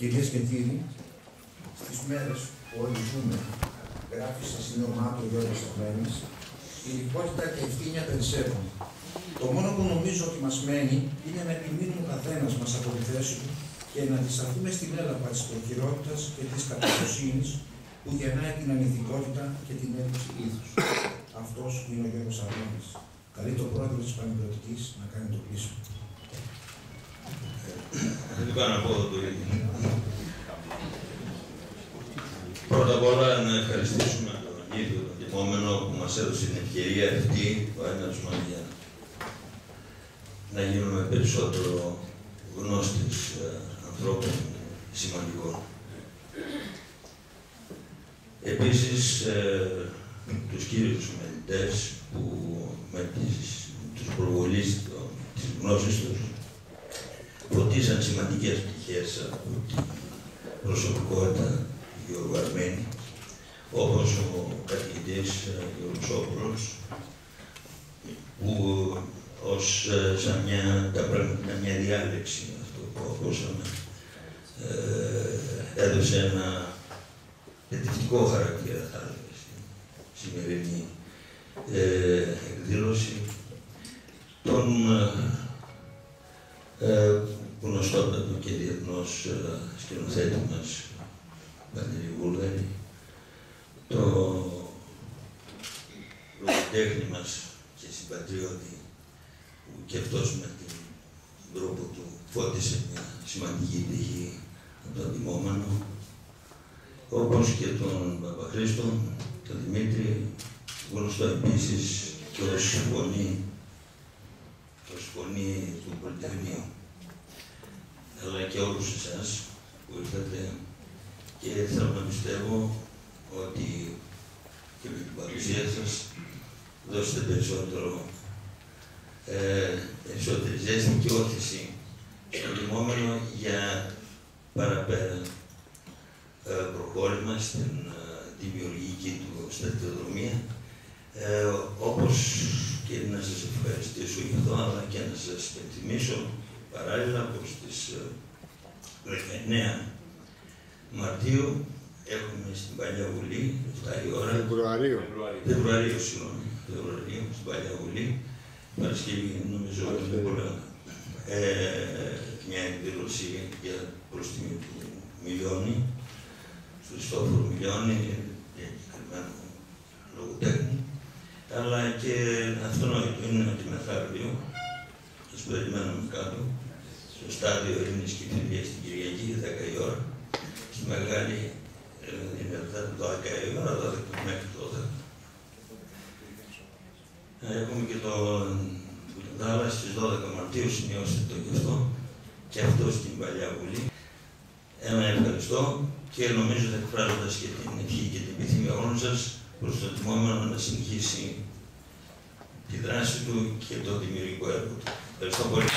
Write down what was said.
Κυρίε και κύριοι, στις μέρες που όλοι ζούμε, γράφεις σε σύνομα του Γιώργο Σαββένη, η λυπότητα και η ευθύνια περισσεύουν. Το μόνο που νομίζω ότι μας μένει είναι να επιμείνουμε ο καθένας μας από τη θέση του και να αντισταθούμε στην έλαπα τη προχειρότητα και της καταστοσύνη που γεννάει την ανηθικότητα και την έλλειψη ήθους. Αυτός που είναι ο Γιώργος Σαββένη. Καλεί τον πρόεδρο της Πανεπιστημιακής να κάνει το κλείσιμο. Δεν κάνω να πω το ίδιο. Πρώτα απ' όλα να ευχαριστήσουμε τον ίδιο τον τιμόμενο που μας έδωσε την ευκαιρία αυτή το έναυσμα για να γίνουμε περισσότερο γνώστες ε, ανθρώπων σημαντικών. Επίσης, ε, τους κύριους μελητές που με τις, τους προβολείς της γνώσης τους φωτίσαν σημαντικές πτυχές από την προσωπικότητα του Γιώργου Αρμένη, όπως ο καθηγητής Γιώργος Όπλος, που ως σαν μια, τα πράγματα, μια διάλεξη αυτό που ακούσαμε, ε, έδωσε ένα αιτητικό χαρακτήρα, θα έλεγα, στην σημερινή ε, εκδήλωση. Τον ε, γνωστότατο και διεθνώς ε, σκηνοθέτη μας, Βαλερή Βούλγαρη, το λογοτέχνη μας και συμπατριώτη που και αυτός με τον τρόπο του φώτισε μια σημαντική πτυχή από τον τιμόμενο, όπως και τον Παπαχρήστο, τον Δημήτρη, γνωστό επίσης και ως φωνή, ως φωνή του Πολυτεχνείου. Αλλά και όλους εσάς που ήρθατε και θέλω να πιστεύω ότι και με την παρουσία σας δώσετε περισσότερο, ε, περισσότερη ζέστη και όθηση στο τιμόμενο για παραπέρα ε, προχώρημα στην ε, δημιουργική του στρατιοδρομία. Ε, όπως και να σας ευχαριστήσω για αυτό, αλλά και να σας υπενθυμίσω Παράλληλα, από στις 19 Μαρτίου έχουμε στην Παλιά Βουλή, 7 η ώρα. Φεβρουαρίου. Φεβρουαρίου, συγγνώμη. Φεβρουαρίου, στην Παλιά Βουλή. Παρασκευή, νομίζω, είναι πολλά. Ε, μια εκδήλωση για προς τη Μιλιώνη, του Χριστόφορου Μιλιώνη, συγκεκριμένο λογοτέχνη. Αλλά και αυτονόητο είναι ότι μεθαύριο τους περιμένουμε κάτω, στο στάδιο Ειρήνης και Φιλίας στην Κυριακή, 10 η ώρα. Στη Μεγάλη είναι 12 η ώρα, 12 μέχρι 12. Έχουμε και τον Δάλα στις 12 Μαρτίου, σημειώσετε το γι' αυτό, και αυτό στην Παλιά Βουλή. Ένα ευχαριστώ και νομίζω ότι εκφράζοντας και την ευχή και την επιθυμία όλων σας προς το τιμόμενο να συνεχίσει τη δράση του και το δημιουργικό έργο του. Ευχαριστώ πολύ.